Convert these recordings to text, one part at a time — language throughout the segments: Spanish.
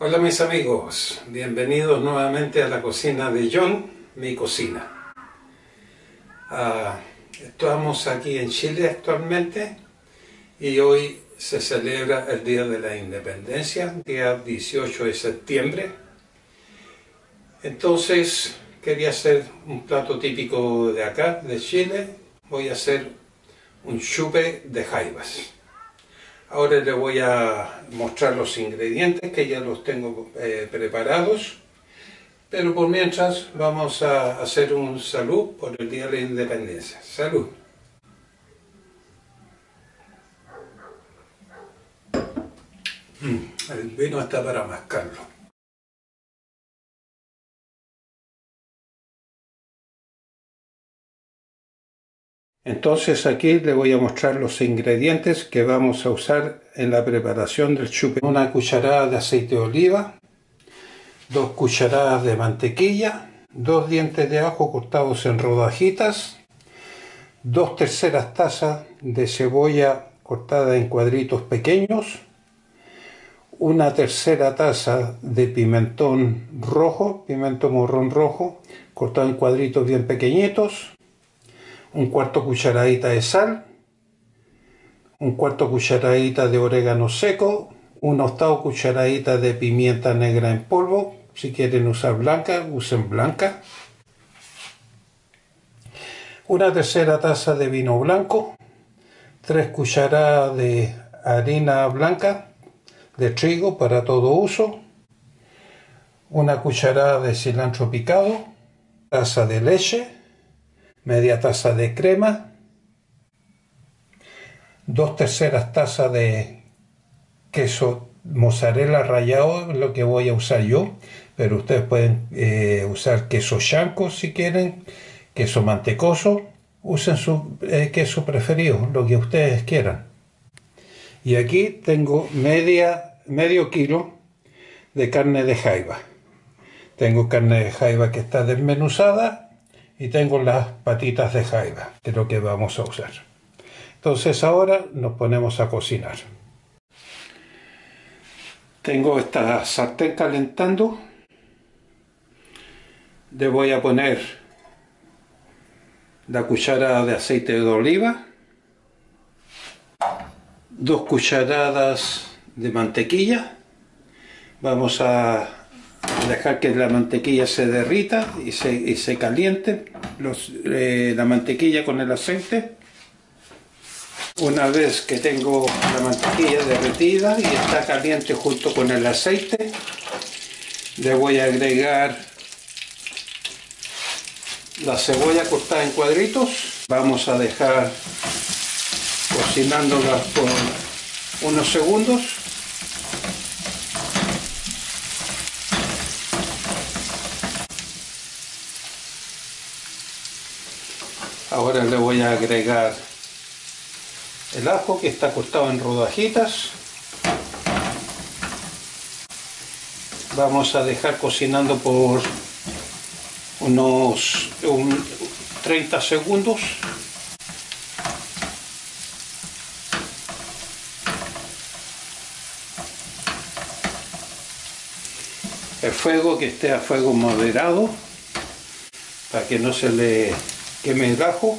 Hola mis amigos, bienvenidos nuevamente a la cocina de John, mi cocina. Ah, estamos aquí en Chile actualmente y hoy se celebra el Día de la Independencia, día 18 de septiembre. Entonces quería hacer un plato típico de acá, de Chile. Voy a hacer un chupe de jaivas. Ahora les voy a mostrar los ingredientes que ya los tengo eh, preparados. Pero por mientras vamos a hacer un salud por el Día de la Independencia. Salud. Mm, el vino está para mascarlo. Entonces aquí le voy a mostrar los ingredientes que vamos a usar en la preparación del chupe. Una cucharada de aceite de oliva, dos cucharadas de mantequilla, dos dientes de ajo cortados en rodajitas, dos terceras tazas de cebolla cortada en cuadritos pequeños, una tercera taza de pimentón rojo, pimiento morrón rojo, cortado en cuadritos bien pequeñitos, un cuarto cucharadita de sal, un cuarto cucharadita de orégano seco, un octavo cucharadita de pimienta negra en polvo, si quieren usar blanca, usen blanca, una tercera taza de vino blanco, tres cucharadas de harina blanca de trigo para todo uso, una cucharada de cilantro picado, taza de leche, media taza de crema, dos terceras tazas de queso mozzarella rallado, lo que voy a usar yo, pero ustedes pueden eh, usar queso chanco si quieren, queso mantecoso, usen su eh, queso preferido, lo que ustedes quieran. Y aquí tengo media, medio kilo de carne de jaiba. Tengo carne de jaiba que está desmenuzada y tengo las patitas de jaiba, es lo que vamos a usar. Entonces ahora nos ponemos a cocinar. Tengo esta sartén calentando. Le voy a poner la cucharada de aceite de oliva, dos cucharadas de mantequilla. Vamos a dejar que la mantequilla se derrita y se, caliente los, eh, la mantequilla con el aceite. Una vez que tengo la mantequilla derretida y está caliente junto con el aceite, le voy a agregar la cebolla cortada en cuadritos. Vamos a dejar cocinándola por unos segundos Ahora le voy a agregar el ajo que está cortado en rodajitas. Vamos a dejar cocinando por unos 30 segundos. El fuego que esté a fuego moderado para que no se le que me bajo.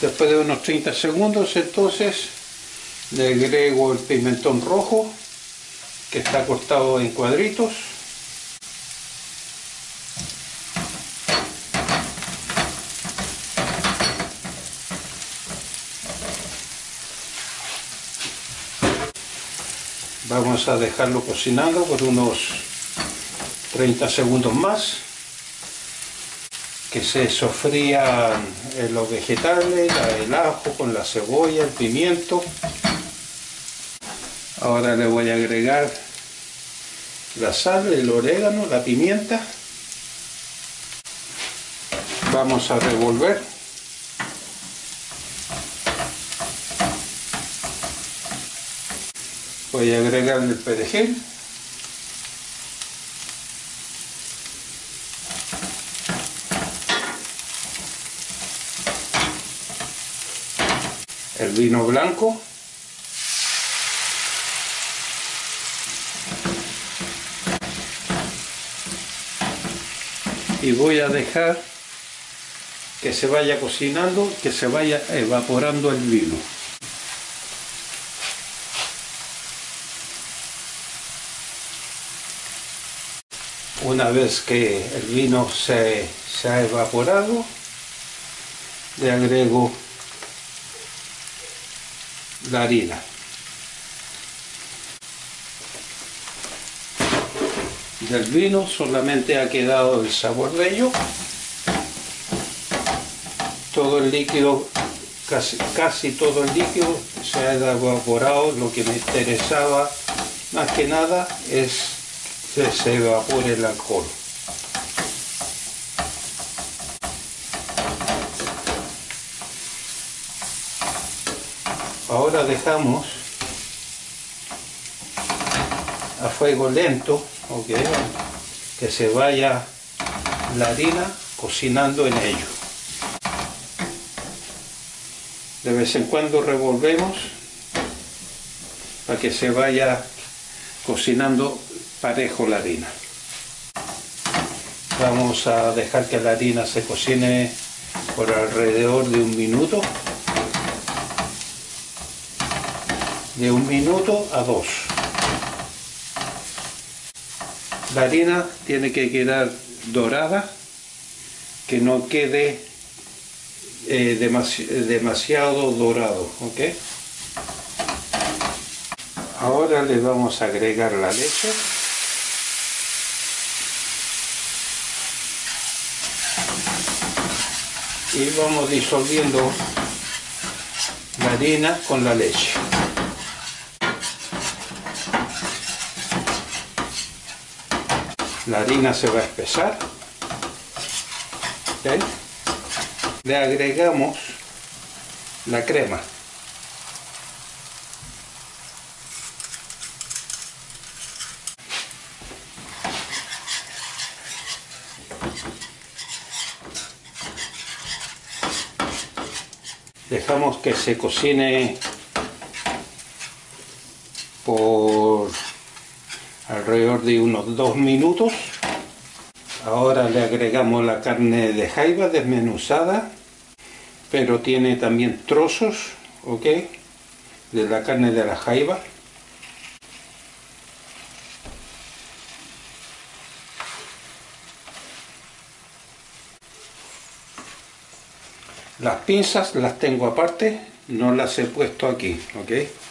Después de unos 30 segundos entonces le agrego el pimentón rojo que está cortado en cuadritos. Vamos a dejarlo cocinando por unos 30 segundos más que se sofrían eh, los vegetales, el ajo con la cebolla, el pimiento. Ahora le voy a agregar la sal, el orégano, la pimienta. Vamos a revolver. Voy a agregar el perejil. el vino blanco y voy a dejar que se vaya cocinando, que se vaya evaporando el vino. Una vez que el vino se, se ha evaporado, le agrego la harina. Del vino solamente ha quedado el sabor de ello. Todo el líquido, casi, casi todo el líquido se ha evaporado. Lo que me interesaba más que nada es que se evapore el alcohol. Ahora dejamos a fuego lento que se vaya la harina cocinando en ello. De vez en cuando revolvemos para que se vaya cocinando parejo la harina. Vamos a dejar que la harina se cocine por alrededor de un minuto de un minuto a dos. La harina tiene que quedar dorada, que no quede eh, demasiado dorado, ¿ok? Ahora le vamos a agregar la leche. Y vamos disolviendo la harina con la leche. La harina se va a espesar. Le agregamos la crema. Dejamos que se cocine por alrededor de unos dos minutos. Ahora le agregamos la carne de jaiba desmenuzada, pero tiene también trozos, ¿ok? De la carne de la jaiba. Las pinzas las tengo aparte, no las he puesto aquí, ¿ok?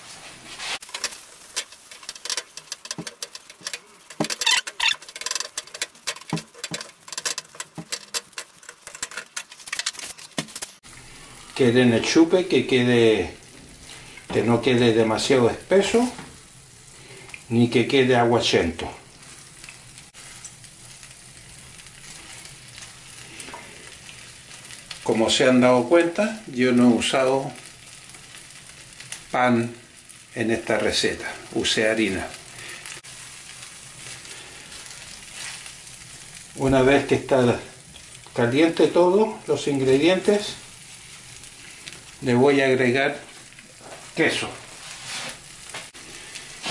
Quede en el chupe, que quede que no quede demasiado espeso ni que quede aguachento. Como se han dado cuenta, yo no he usado pan en esta receta, usé harina. Una vez que está caliente todo, los ingredientes, le voy a agregar queso.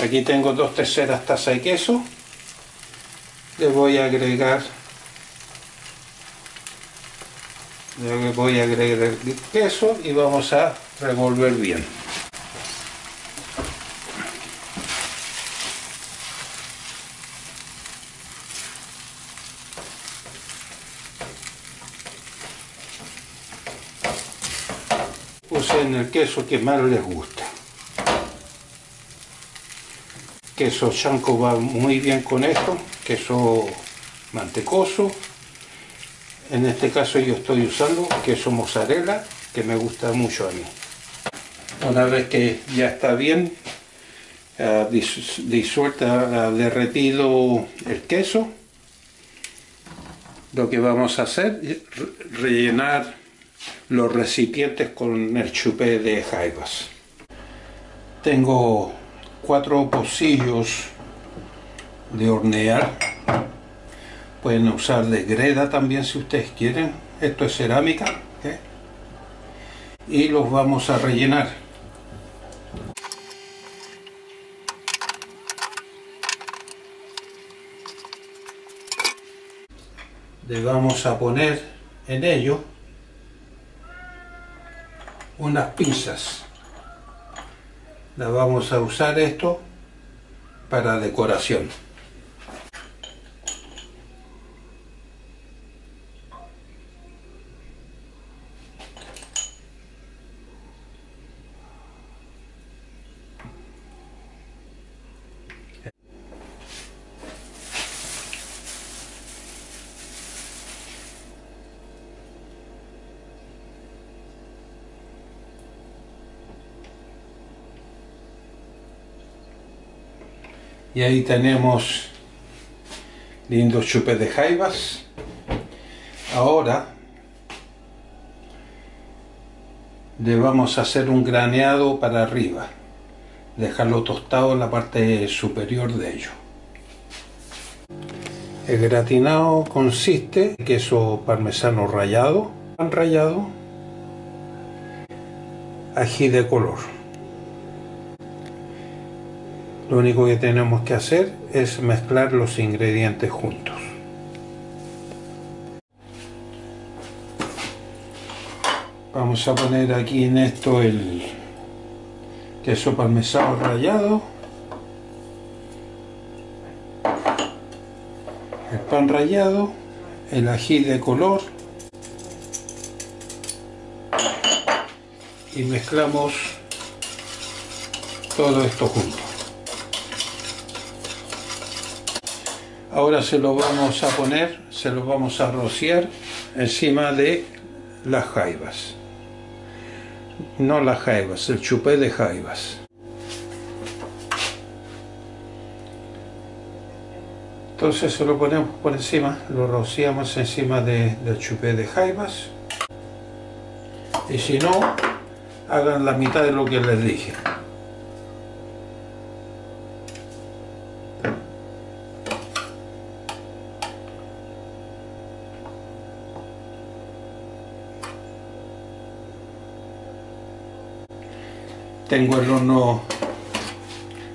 Aquí tengo dos terceras tazas de queso. Le voy a agregar le voy a agregar queso y vamos a revolver bien. Usen el queso que más les gusta. Queso chanco va muy bien con esto, queso mantecoso. En este caso yo estoy usando queso mozzarella, que me gusta mucho a mí. Una vez que ya está bien uh, disuelta, derretido el queso, lo que vamos a hacer es rellenar los recipientes con el chupé de jaivas. Tengo cuatro pocillos de hornear. Pueden usar de greda también si ustedes quieren. Esto es cerámica. Y los vamos a rellenar. le vamos a poner en ello unas pinzas. La vamos a usar esto para decoración. Y ahí tenemos lindos chupes de jaivas. Ahora le vamos a hacer un graneado para arriba. Dejarlo tostado en la parte superior de ello. El gratinado consiste en queso parmesano rallado, pan rallado, ají de color. Lo único que tenemos que hacer es mezclar los ingredientes juntos. Vamos a poner aquí en esto el queso parmesano rallado, el pan rallado, el ají de color y mezclamos todo esto junto. Ahora se lo vamos a poner, se lo vamos a rociar encima de las jaivas. No las jaivas, el chupé de jaivas. Entonces se lo ponemos por encima, lo rociamos encima de, del chupé de jaivas. Y si no, hagan la mitad de lo que les dije. Tengo el horno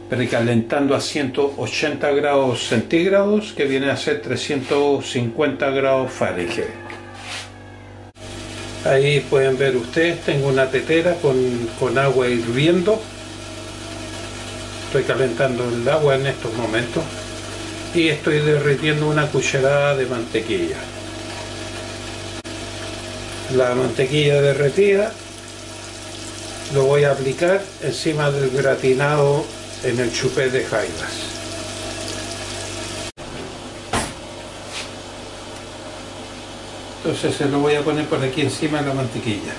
precalentando a 180 grados centígrados, que viene a ser 350 grados Fahrenheit. Ahí pueden ver ustedes, tengo una tetera con, agua hirviendo. Estoy calentando el agua en estos momentos y estoy derritiendo una cucharada de mantequilla. La mantequilla derretida lo voy a aplicar encima del gratinado en el chupé de jaivas. Entonces se lo voy a poner por aquí encima de la mantequilla.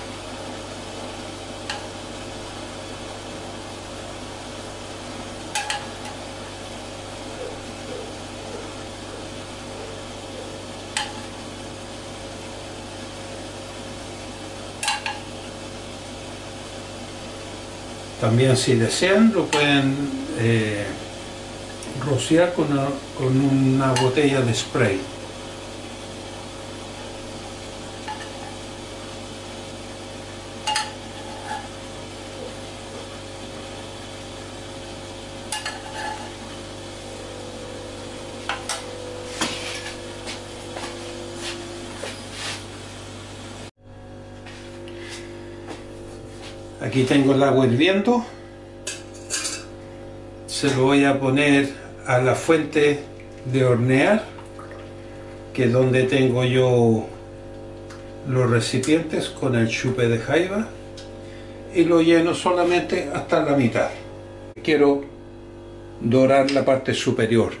También si desean lo pueden eh, rociar con una, botella de spray. Aquí tengo el agua hirviendo. Se lo voy a poner a la fuente de hornear, que es donde tengo yo los recipientes con el chupe de jaiba y lo lleno solamente hasta la mitad. Quiero dorar la parte superior.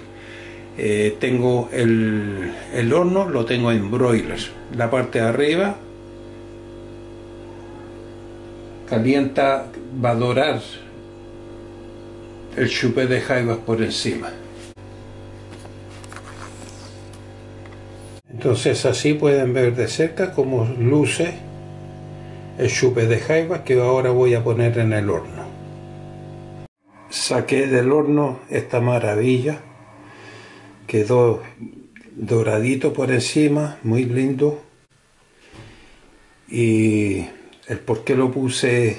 Eh, tengo el, el horno, lo tengo en broiler. La parte de arriba calienta, va a dorar el chupé de jaivas por encima. Entonces así pueden ver de cerca cómo luce el chupe de jaivas que ahora voy a poner en el horno. Saqué del horno esta maravilla, quedó doradito por encima, muy lindo y el por qué lo puse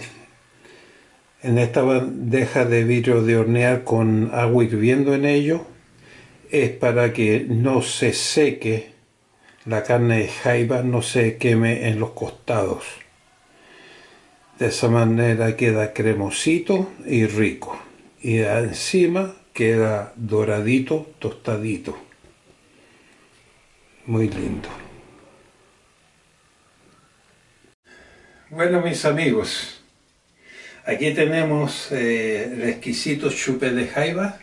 en esta bandeja de vidrio de hornear con agua hirviendo en ello es para que no se seque la carne de jaiba no se queme en los costados. De esa manera queda cremosito y rico. Y encima queda doradito, tostadito. Muy lindo. Bueno, mis amigos, aquí tenemos eh, el exquisito chupe de jaiba.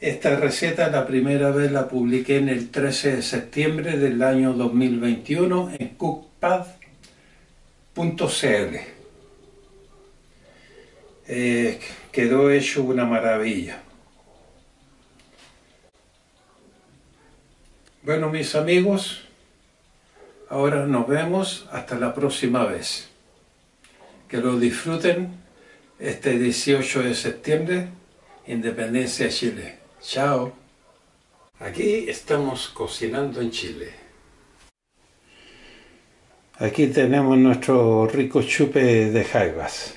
Esta receta la primera vez la publiqué en el 13 de septiembre del año 2021 en cookpad.cl. Eh, quedó hecho una maravilla. Bueno, mis amigos, Ahora nos vemos hasta la próxima vez. Que lo disfruten este 18 de septiembre, Independencia de Chile. Chao. Aquí estamos cocinando en Chile. Aquí tenemos nuestro rico chupe de jaivas,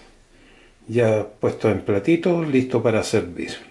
ya puesto en platito, listo para servir.